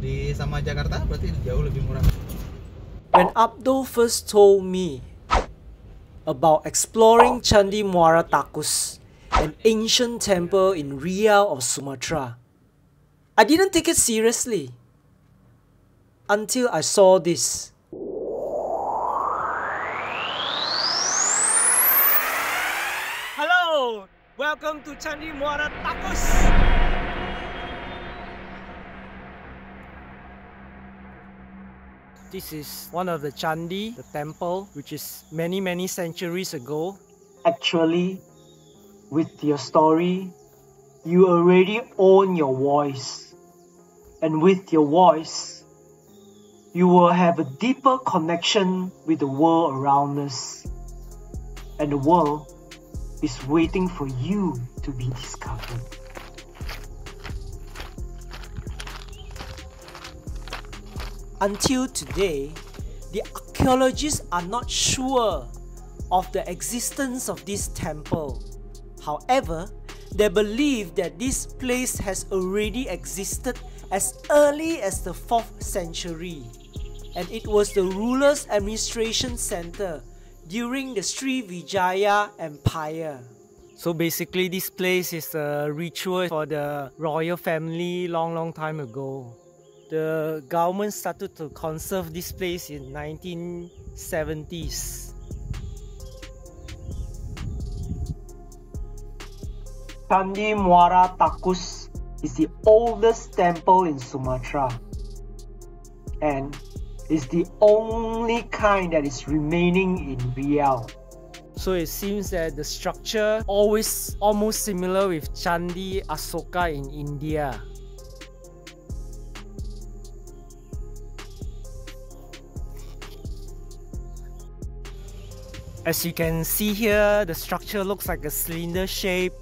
di sama Jakarta berarti jauh lebih murah. When Abdul first told me about exploring Candi Muara Takus, an ancient temple in Riau of Sumatra, I didn't take it seriously until I saw this. Hello, welcome to Candi Muara Takus. This is one of the Chandi, the temple, which is many, many centuries ago. Actually, with your story, you already own your voice. And with your voice, you will have a deeper connection with the world around us. And the world is waiting for you to be discovered. Until today, the archaeologists are not sure of the existence of this temple. However, they believe that this place has already existed as early as the 4th century and it was the ruler's administration center during the Sri Vijaya Empire. So basically this place is a ritual for the royal family long long time ago. The government started to conserve this place in 1970s. Candi Muara Takus is the oldest temple in Sumatra and is the only kind that is remaining in Riau. So it seems that the structure always almost similar with Chandi Asoka in India. As you can see here, the structure looks like a cylinder shape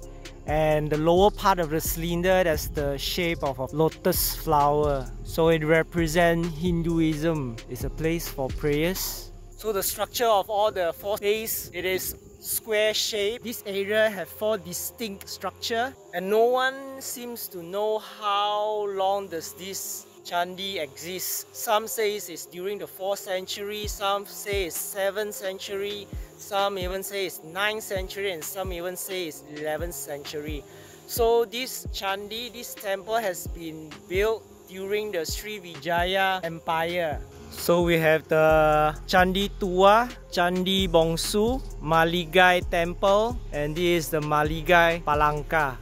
and the lower part of the cylinder that's the shape of a lotus flower. So it represents hinduism. It's a place for prayers. So the structure of all the four days it is square shape. This area have four distinct structure and no one seems to know how long does this Chandi exists. Some say it's during the 4th century, some say it's 7th century, some even say it's 9th century and some even say it's 11th century. So this Chandi, this temple has been built during the Sri Vijaya Empire. So we have the Chandi Tua, Chandi Bongsu, Maligai Temple, and this is the Maligai Palangka.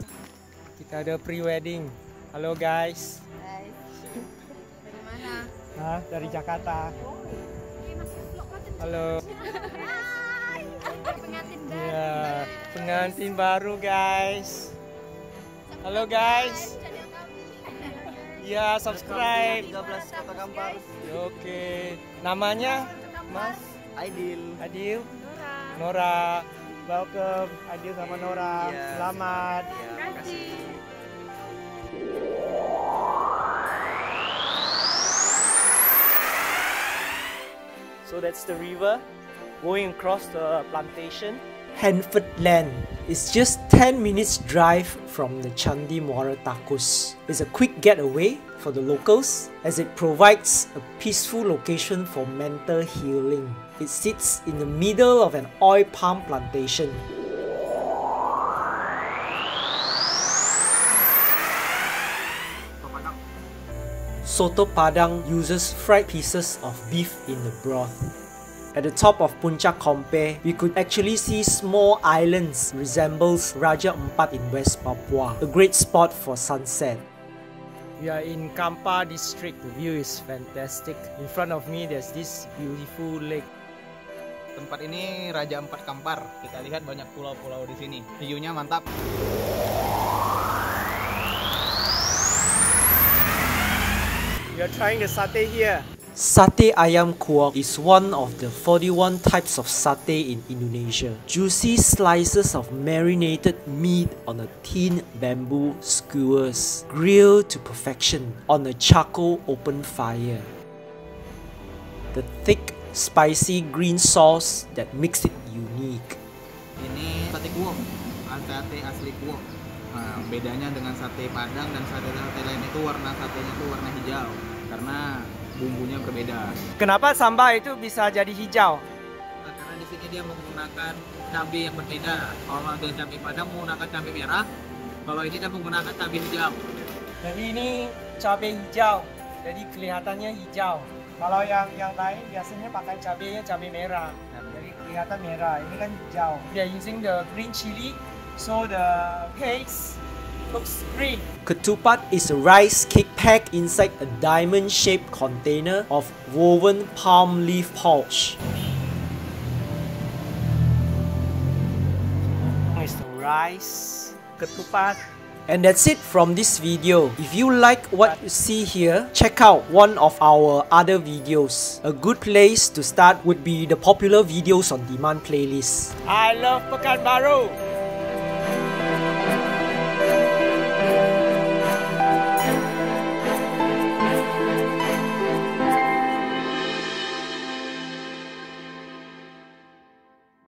Kita ada pre-wedding. Hello guys. Hah? Dari Jakarta. Halo. Hai. Pengantin baru. Iya, pengantin baru guys. Halo guys. Iya, subscribe. 13 Kota Kampar. Oke. Namanya Mas Aidil. Adil, Nora. Nora. Welcome Adil sama Nora. Iya. Selamat. Ya, makasih. So that's the river going across the plantation. Henferd Land is just 10 minutes drive from the Candi Muara Takus. It's a quick getaway for the locals as it provides a peaceful location for mental healing. It sits in the middle of an oil palm plantation. Soto Padang uses fried pieces of beef in the broth. At the top of Puncak Kompe, we could actually see small islands resembles Raja Empat in West Papua, a great spot for sunset. We are in Kampa district. The view is fantastic. In front of me, there's this beautiful lake. Tempat ini Raja Empat Kampar. Kita lihat banyak pulau-pulau di sini. View-nya mantap. We are trying the satay here. Satay ayam kuok is one of the 41 types of satay in Indonesia. Juicy slices of marinated meat on a thin bamboo skewers, grilled to perfection on a charcoal open fire. The thick, spicy green sauce that makes it unique. Ini sate kuok. Ah, sate asli kuok. Nah, ah, bedanya dengan sate Padang dan sate-sate lain itu warna satenya itu warna hijau. bumbunya berbeda. Kenapa sambal itu bisa jadi hijau? Nah, karena di sini dia menggunakan cabai yang berbeda. Kalau ada cabai padang menggunakan cabai merah, kalau ini dia menggunakan cabai hijau. Jadi ini cabai hijau, jadi kelihatannya hijau. Kalau yang yang lain biasanya pakai cabainya cabai merah, jadi kelihatan merah. Ini kan hijau. Are using the green chili, so the paste looks green. Ketupat is a rice cake packed inside a diamond-shaped container of woven palm leaf pouch. Is the rice, ketupat. And that's it from this video. If you like what you see here, check out one of our other videos. A good place to start would be the popular videos on demand playlist. I love Pekanbaru.